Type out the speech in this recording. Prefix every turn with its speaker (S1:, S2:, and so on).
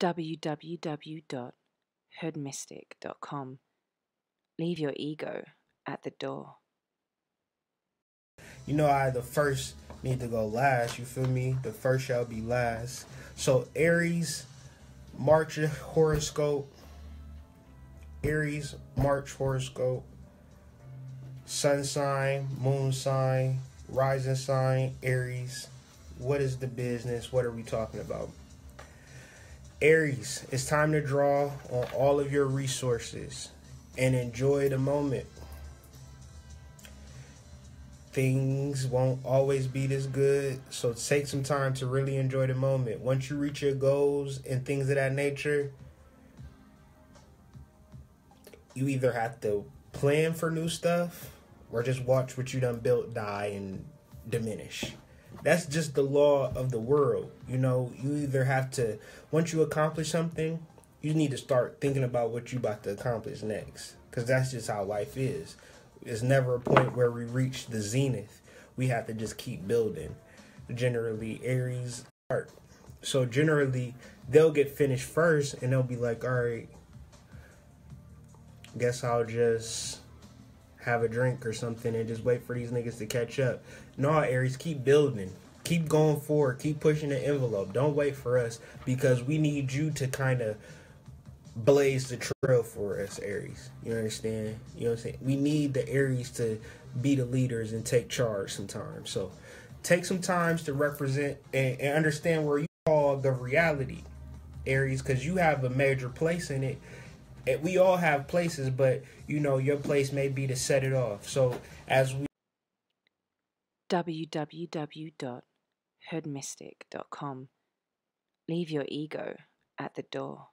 S1: www.hoodmystic.com. Leave your ego at the door.
S2: You know, I the first need to go last. You feel me? The first shall be last. So Aries, March horoscope. Aries, March horoscope. Sun sign, moon sign, rising sign, Aries. What is the business? What are we talking about? Aries, it's time to draw on all of your resources and enjoy the moment. Things won't always be this good, so take some time to really enjoy the moment. Once you reach your goals and things of that nature, you either have to plan for new stuff or just watch what you done built die and diminish that's just the law of the world. You know, you either have to once you accomplish something, you need to start thinking about what you about to accomplish next cuz that's just how life is. It's never a point where we reach the zenith. We have to just keep building. Generally, Aries art. So generally, they'll get finished first and they'll be like, "All right, guess I'll just have a drink or something and just wait for these niggas to catch up. No, Aries, keep building. Keep going forward. Keep pushing the envelope. Don't wait for us because we need you to kind of blaze the trail for us, Aries. You understand? You know what I'm saying? We need the Aries to be the leaders and take charge sometimes. So take some times to represent and, and understand where you call the reality, Aries, because you have a major place in it we all have places, but you know, your place may be to set it off. So as we
S1: www.hoodmystic.com. Leave your ego at the door.